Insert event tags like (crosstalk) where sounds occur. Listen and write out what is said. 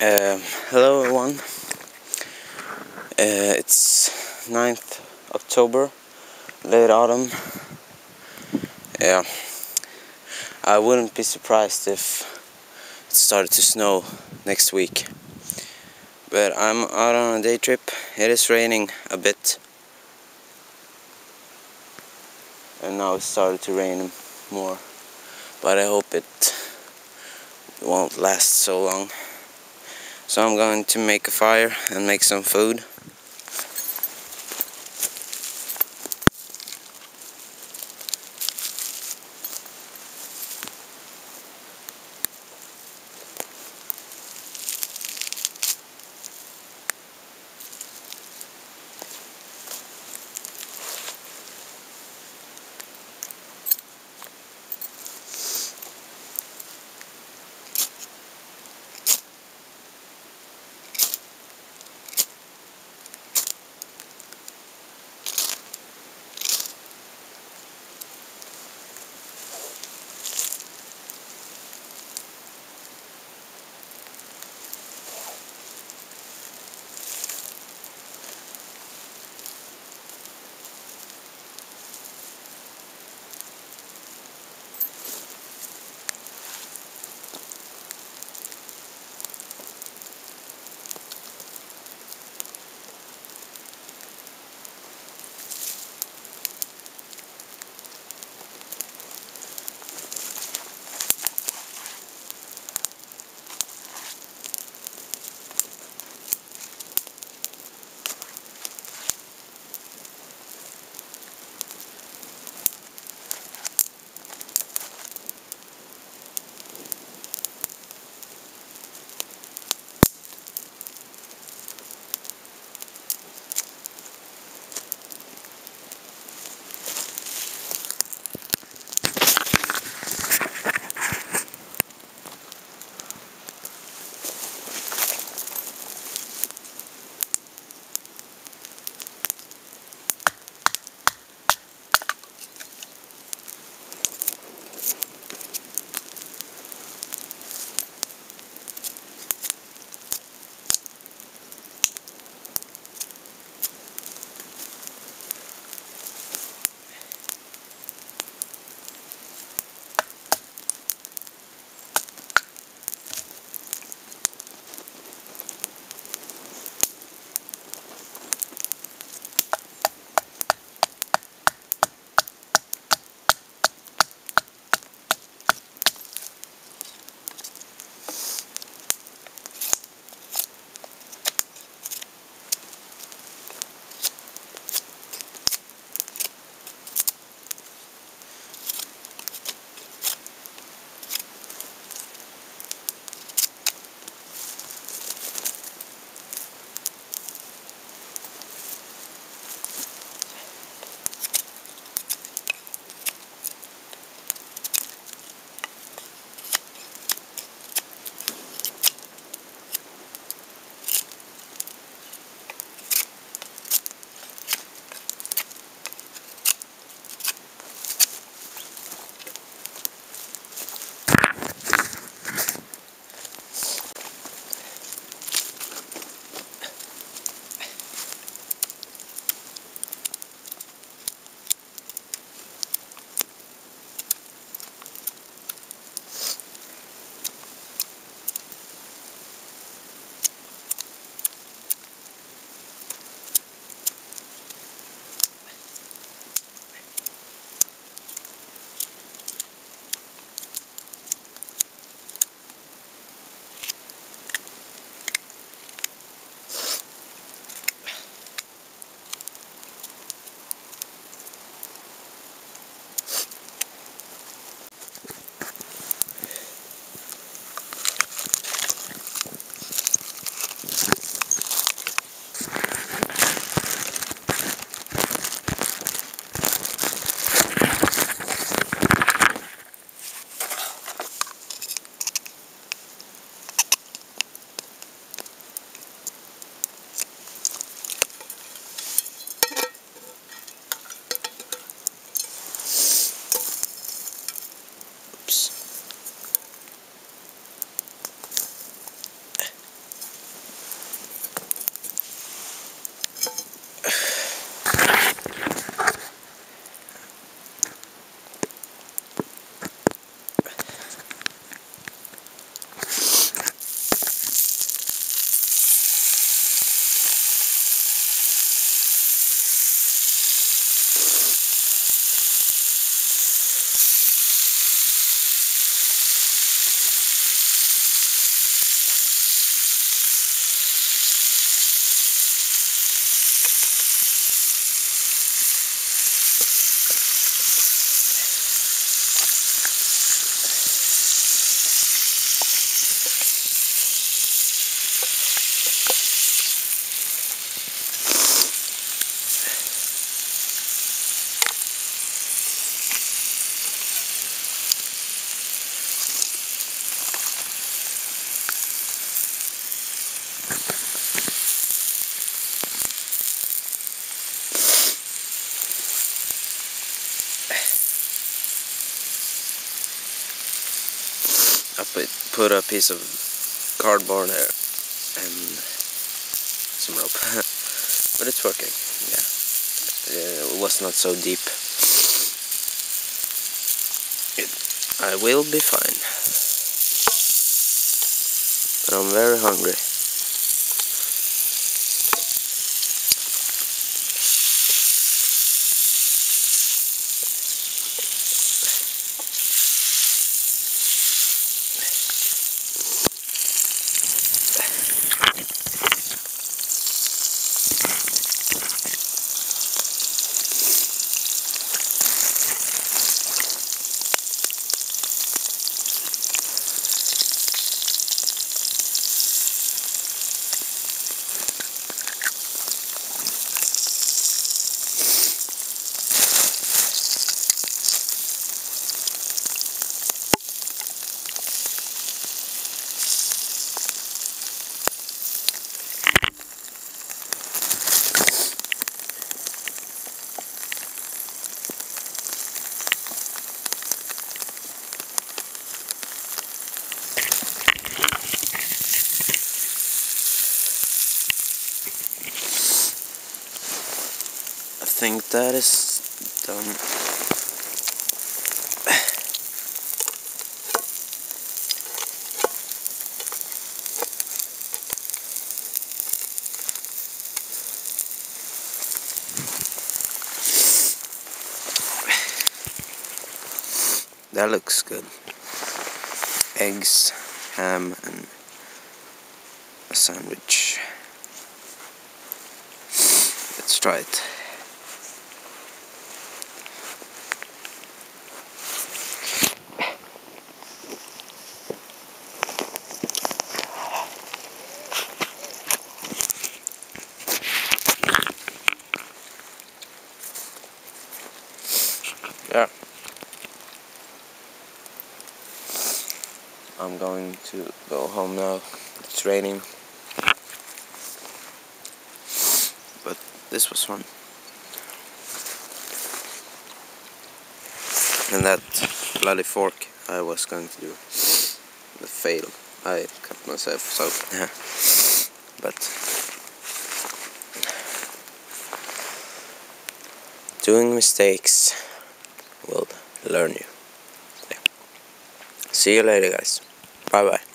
Hello everyone. Uh, it's 9th October, late autumn. Yeah, I wouldn't be surprised if it started to snow next week. But I'm out on a day trip. It is raining a bit. And now it started to rain more. But I hope it won't last so long. So I'm going to make a fire and make some food. Put, a piece of cardboard there and some rope. (laughs) but it's working, yeah. Uh, it was not so deep. It, I will be fine. But I'm very hungry. Think that is done. That looks good. Eggs, ham, and a sandwich. Let's try it. I'm going to go home now it's raining but this was fun and that bloody fork I was going to do the fail I cut myself so yeah but doing mistakes will learn you. Yeah. See you later, guys. Bye bye.